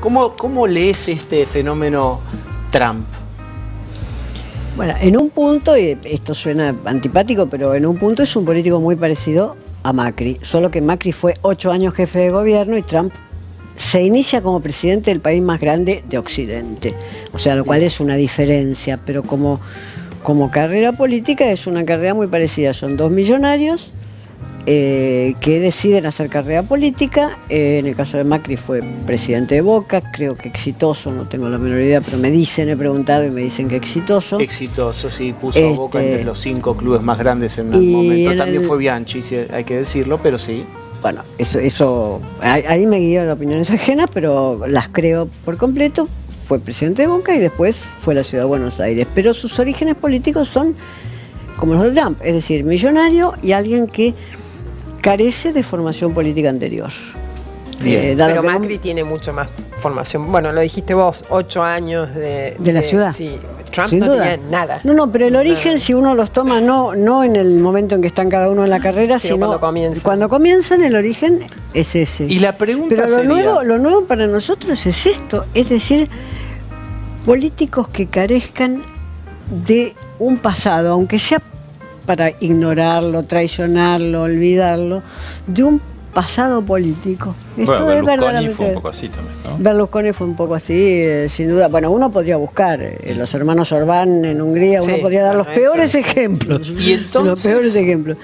¿Cómo, ¿Cómo lees este fenómeno Trump? Bueno, en un punto, y esto suena antipático, pero en un punto es un político muy parecido a Macri, solo que Macri fue ocho años jefe de gobierno y Trump se inicia como presidente del país más grande de Occidente, o sea, lo cual es una diferencia, pero como, como carrera política es una carrera muy parecida, son dos millonarios eh, que deciden hacer carrera política. Eh, en el caso de Macri fue presidente de Boca, creo que exitoso, no tengo la menor idea, pero me dicen, he preguntado y me dicen que exitoso. Exitoso, sí, puso a Boca entre este, los cinco clubes más grandes en el momento. También fue Bianchi, hay que decirlo, pero sí. Bueno, eso, eso ahí me guío de opiniones ajenas, pero las creo por completo. Fue presidente de Boca y después fue la ciudad de Buenos Aires. Pero sus orígenes políticos son como los de Trump, es decir, millonario y alguien que carece de formación política anterior. Eh, Pero Macri tiene mucho más formación. Bueno, lo dijiste vos, ocho años de... ¿De, la ciudad? Sí, Trump no tenía nada. No, no, pero el origen, si uno los toma, no, no en el momento en que están cada uno en la carrera, sino cuando comienzan. Cuando comienzan, el origen es ese. Y la pregunta Pero lo, nuevo, lo nuevo para nosotros es esto, es decir, políticos que carezcan de un pasado, aunque sea para ignorarlo, traicionarlo, olvidarlo, de un pasado político. bueno, Berlusconi fue un poco así también, ¿no? Berlusconi fue un poco así, eh, sin duda. Bueno, uno podría buscar, eh, los hermanos Orbán en Hungría, uno podría dar los peores ejemplos. ¿Y entonces? Los peores ejemplos.